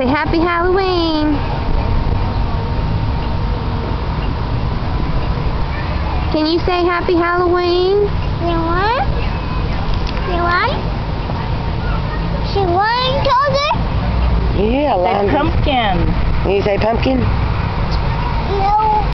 Say Happy Halloween. Can you say Happy Halloween? You what? You what? She want told? Yeah, Say pumpkin. Can you say pumpkin?